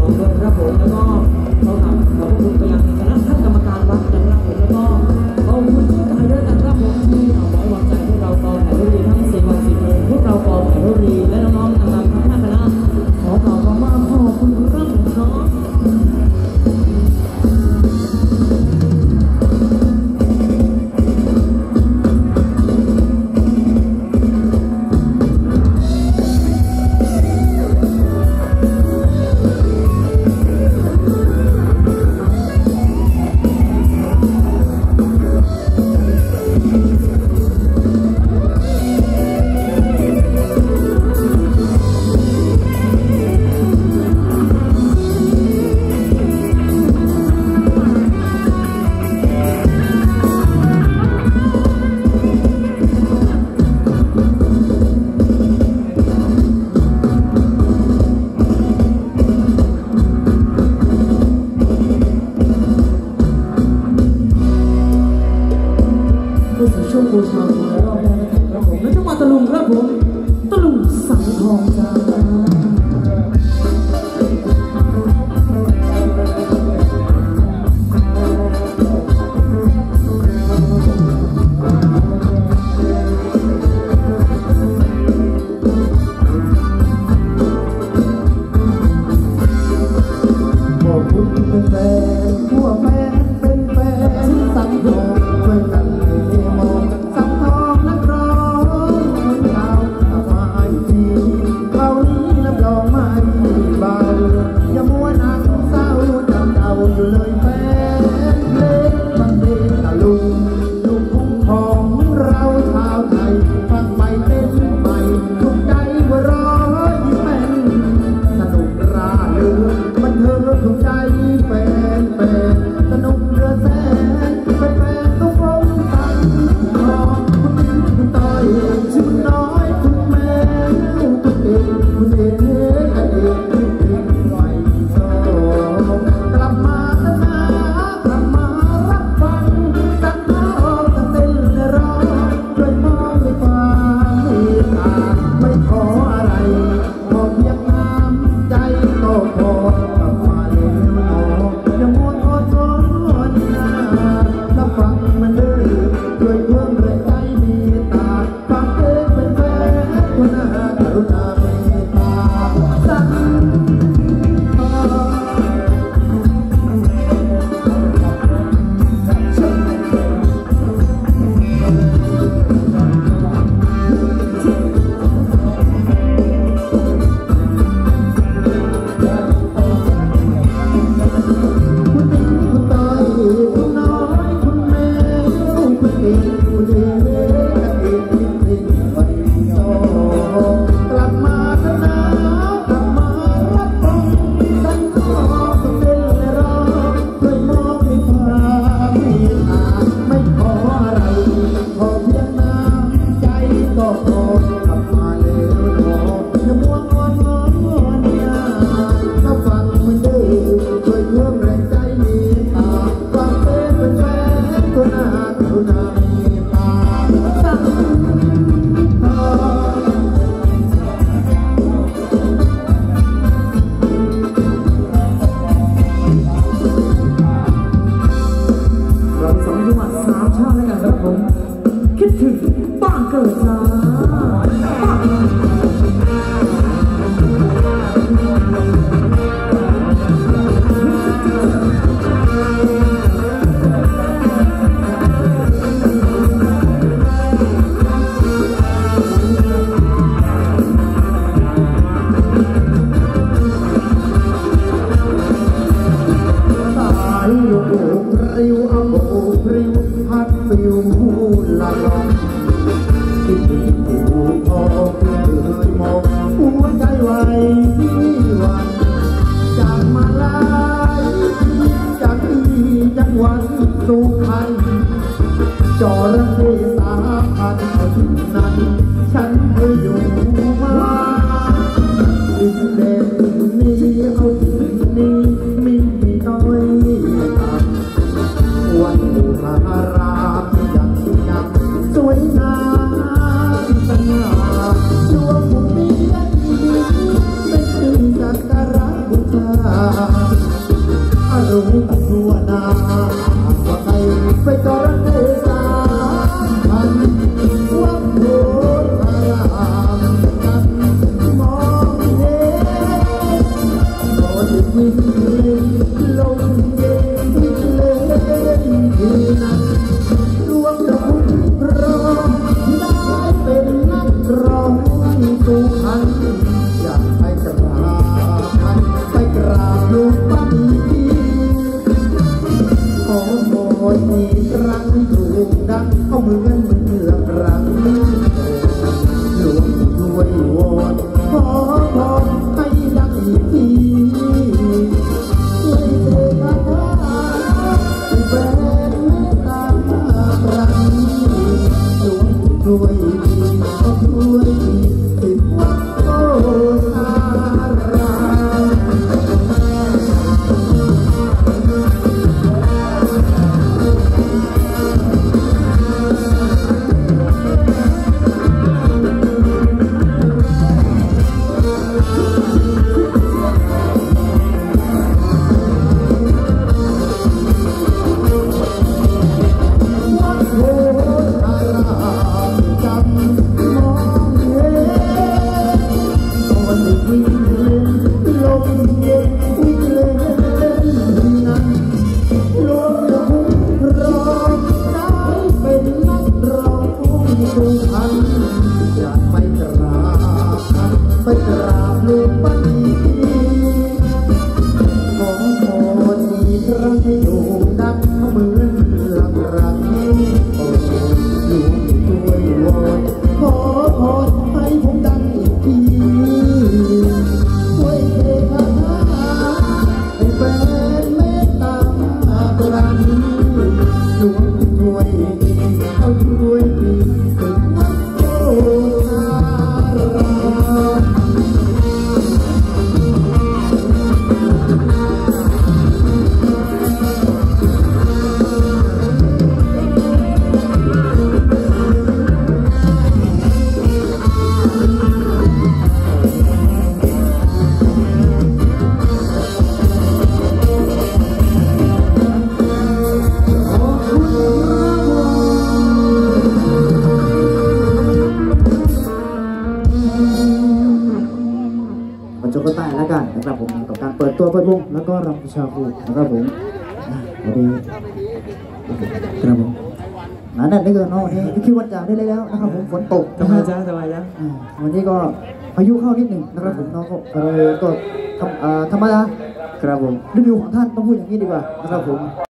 ทุ สี ดื้อ บ้ แล้วก็รำประชาคูนะครับผมอะวันนี้ครับผมหนาแน่นได้เกินเนาะวันนี้คิดวันจากได้แล้วนะครับผมฝนตกสนะบายฮะจ้าสบายจ้าอ่าวันนี้ก็พายุเข้านิดหนึ่งนะครับผมน้องก็เออก็ทำอ่าธรรมดาครับผมฤดูของท่านต้องพูดอย่างนี้ดีกว่านะครับผม